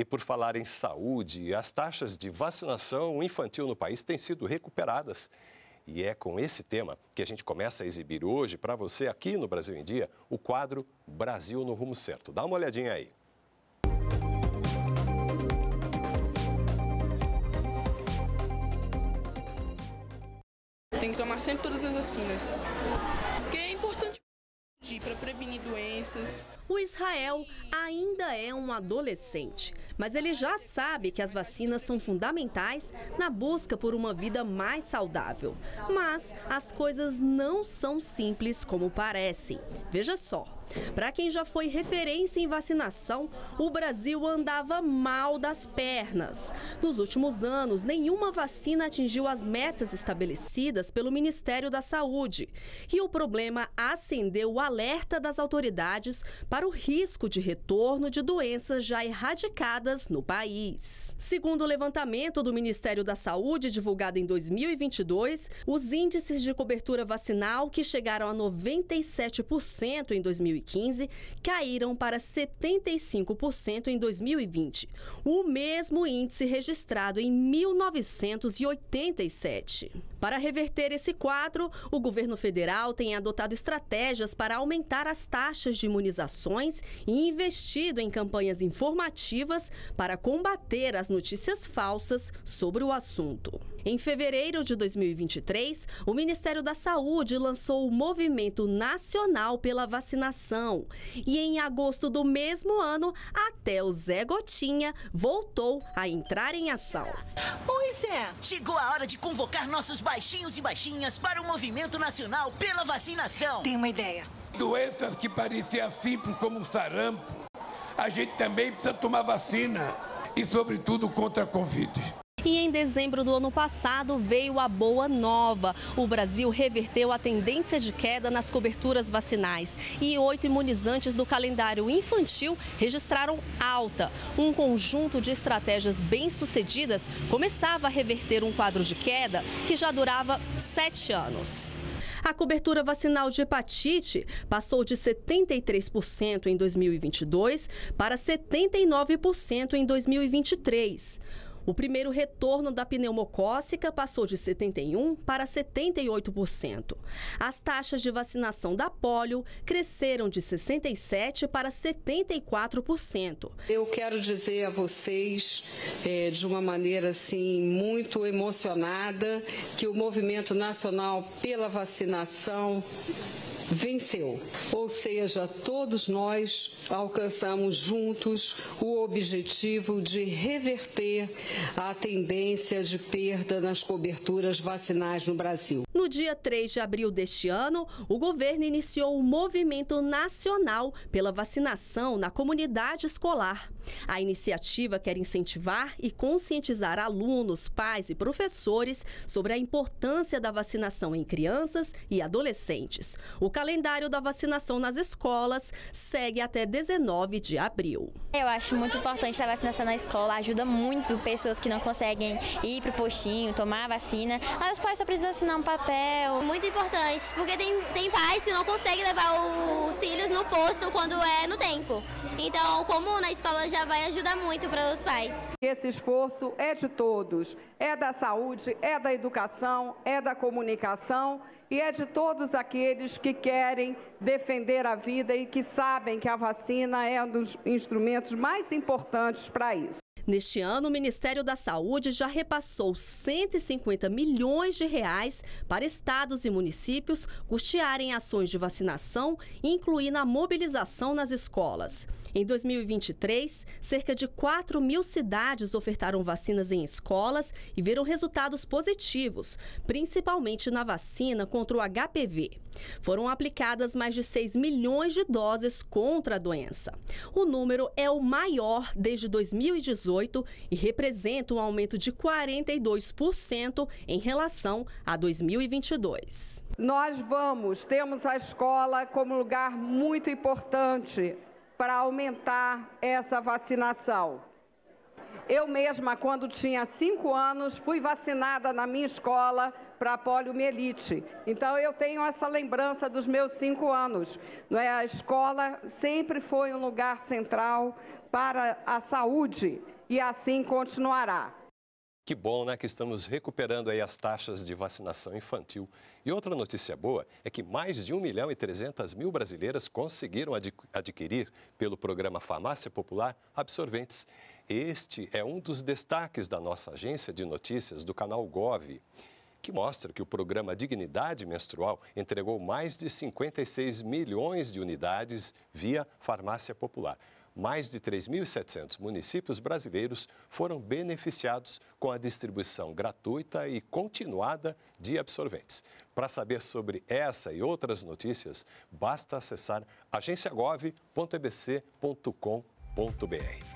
E por falar em saúde, as taxas de vacinação infantil no país têm sido recuperadas. E é com esse tema que a gente começa a exibir hoje para você aqui no Brasil em Dia o quadro Brasil no Rumo Certo. Dá uma olhadinha aí. Tem que tomar sempre todas as vacinas. Porque é importante para prevenir doenças. O Israel ainda é um adolescente, mas ele já sabe que as vacinas são fundamentais na busca por uma vida mais saudável. Mas as coisas não são simples como parecem. Veja só. Para quem já foi referência em vacinação, o Brasil andava mal das pernas. Nos últimos anos, nenhuma vacina atingiu as metas estabelecidas pelo Ministério da Saúde. E o problema acendeu o alerta das autoridades para o risco de retorno de doenças já erradicadas no país. Segundo o levantamento do Ministério da Saúde, divulgado em 2022, os índices de cobertura vacinal, que chegaram a 97% em 2015, 2015 caíram para 75% em 2020, o mesmo índice registrado em 1987. Para reverter esse quadro, o governo federal tem adotado estratégias para aumentar as taxas de imunizações e investido em campanhas informativas para combater as notícias falsas sobre o assunto. Em fevereiro de 2023, o Ministério da Saúde lançou o Movimento Nacional pela Vacinação. E em agosto do mesmo ano, até o Zé Gotinha voltou a entrar em ação. Pois é, chegou a hora de convocar nossos baixinhos e baixinhas para o Movimento Nacional pela Vacinação. Tem uma ideia. Doenças que pareciam simples como o sarampo, a gente também precisa tomar vacina e, sobretudo, contra a Covid. E em dezembro do ano passado veio a boa nova. O Brasil reverteu a tendência de queda nas coberturas vacinais e oito imunizantes do calendário infantil registraram alta. Um conjunto de estratégias bem-sucedidas começava a reverter um quadro de queda que já durava sete anos. A cobertura vacinal de hepatite passou de 73% em 2022 para 79% em 2023. O primeiro retorno da pneumocócica passou de 71% para 78%. As taxas de vacinação da polio cresceram de 67% para 74%. Eu quero dizer a vocês, é, de uma maneira assim muito emocionada, que o Movimento Nacional pela Vacinação venceu. Ou seja, todos nós alcançamos juntos o objetivo de reverter a tendência de perda nas coberturas vacinais no Brasil. No dia 3 de abril deste ano, o governo iniciou o Movimento Nacional pela Vacinação na Comunidade Escolar. A iniciativa quer incentivar e conscientizar alunos, pais e professores sobre a importância da vacinação em crianças e adolescentes. O calendário da vacinação nas escolas segue até 19 de abril. Eu acho muito importante a vacinação na escola, ajuda muito pessoas que não conseguem ir para o postinho, tomar a vacina. Aí os pais só precisam assinar um papel. Muito importante, porque tem, tem pais que não conseguem levar os filhos no posto quando é no tempo. Então, como na escola já vai ajudar muito para os pais. Esse esforço é de todos, é da saúde, é da educação, é da comunicação e é de todos aqueles que querem defender a vida e que sabem que a vacina é um dos instrumentos mais importantes para isso. Neste ano, o Ministério da Saúde já repassou 150 milhões de reais para estados e municípios custearem ações de vacinação, incluindo a mobilização nas escolas. Em 2023, cerca de 4 mil cidades ofertaram vacinas em escolas e viram resultados positivos, principalmente na vacina contra o HPV. Foram aplicadas mais de 6 milhões de doses contra a doença. O número é o maior desde 2018 e representa um aumento de 42% em relação a 2022. Nós vamos, temos a escola como lugar muito importante para aumentar essa vacinação. Eu mesma, quando tinha cinco anos, fui vacinada na minha escola para poliomielite. Então, eu tenho essa lembrança dos meus cinco anos. É? A escola sempre foi um lugar central para a saúde e assim continuará. Que bom, né, que estamos recuperando aí as taxas de vacinação infantil. E outra notícia boa é que mais de 1 milhão e 300 mil brasileiras conseguiram adquirir, pelo programa Farmácia Popular, absorventes. Este é um dos destaques da nossa agência de notícias do canal Gov, que mostra que o programa Dignidade Menstrual entregou mais de 56 milhões de unidades via farmácia popular. Mais de 3.700 municípios brasileiros foram beneficiados com a distribuição gratuita e continuada de absorventes. Para saber sobre essa e outras notícias, basta acessar agenciagov.ebc.com.br.